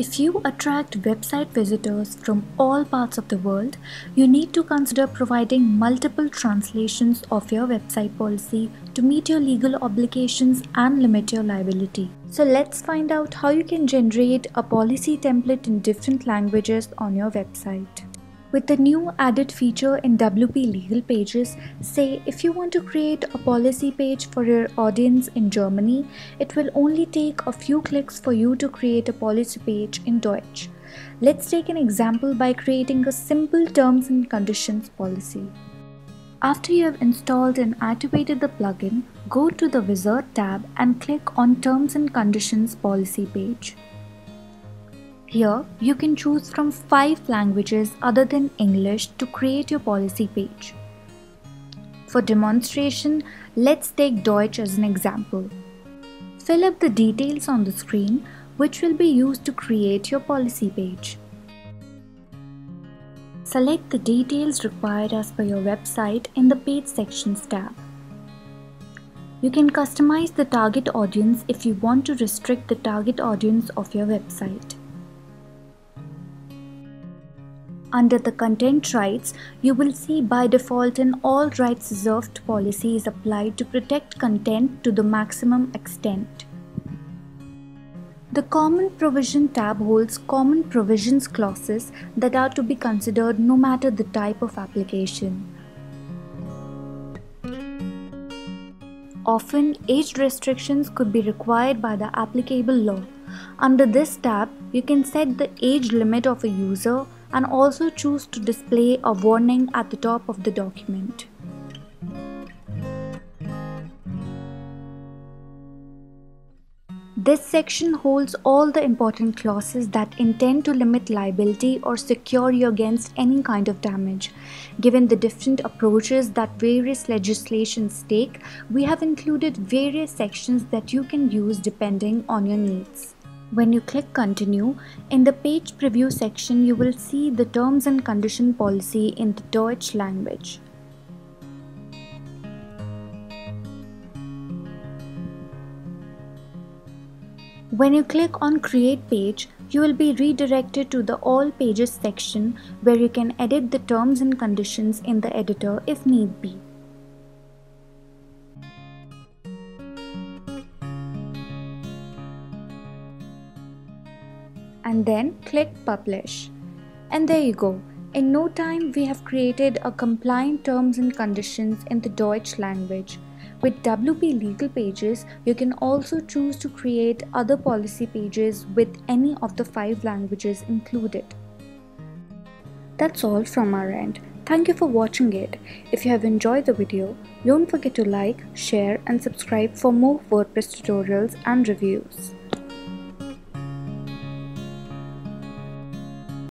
If you attract website visitors from all parts of the world, you need to consider providing multiple translations of your website policy to meet your legal obligations and limit your liability. So let's find out how you can generate a policy template in different languages on your website. With the new added feature in WP Legal Pages, say if you want to create a policy page for your audience in Germany, it will only take a few clicks for you to create a policy page in Deutsch. Let's take an example by creating a simple terms and conditions policy. After you have installed and activated the plugin, go to the Wizard tab and click on Terms and Conditions policy page. Here, you can choose from 5 languages other than English to create your policy page. For demonstration, let's take Deutsch as an example. Fill up the details on the screen which will be used to create your policy page. Select the details required as per your website in the Page Sections tab. You can customize the target audience if you want to restrict the target audience of your website. Under the content rights, you will see by default an all rights reserved policy is applied to protect content to the maximum extent. The Common Provision tab holds common provisions clauses that are to be considered no matter the type of application. Often, age restrictions could be required by the applicable law. Under this tab, you can set the age limit of a user and also choose to display a warning at the top of the document. This section holds all the important clauses that intend to limit liability or secure you against any kind of damage. Given the different approaches that various legislations take, we have included various sections that you can use depending on your needs. When you click continue, in the page preview section you will see the terms and condition policy in the Deutsch language. When you click on create page, you will be redirected to the all pages section where you can edit the terms and conditions in the editor if need be. And then click publish. And there you go. In no time, we have created a compliant terms and conditions in the Deutsch language. With WP legal pages, you can also choose to create other policy pages with any of the five languages included. That's all from our end. Thank you for watching it. If you have enjoyed the video, don't forget to like, share and subscribe for more WordPress tutorials and reviews.